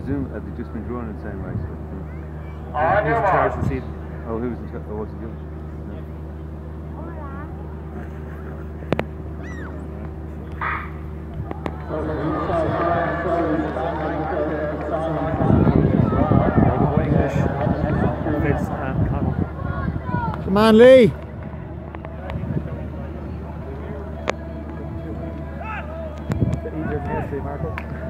Had uh, they just been drawn in the same race? Who's in charge this evening? Oh, who was in charge? Oh, was it you? English, Fitz and Connell. Come on, Lee. Easier than yesterday, Marco.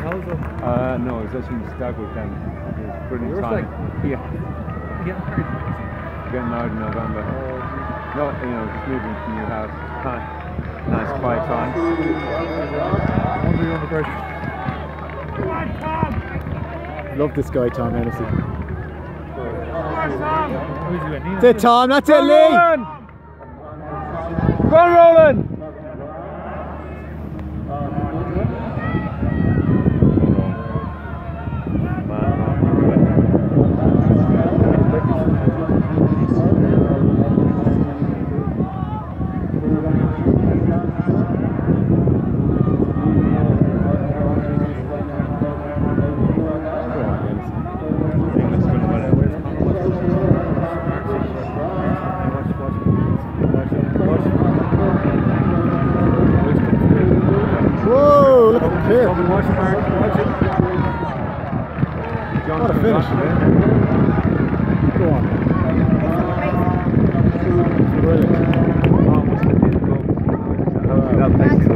So yesterday was that strong for Hero, right? Okay. Uh, Kieran and the boys were nearly halfway getting the home straight before the car. Twenty-four. Fifty-one, fifty-two. Where are you away, Halsey? no, it's actually Stagwood then. It It's brilliant Yours time. like? Yeah, Yeah, married. getting married in November. Uh, No, you know, just moving to new house. Time. Nice quiet time. I wonder you're on the verge. Love this guy, Tom Hennessy. Who's you at? That's it, Tom. That's it, Lee. Go on, Roland! Here. Kobe Washburn. What a finish, man. Go on. Brilliant.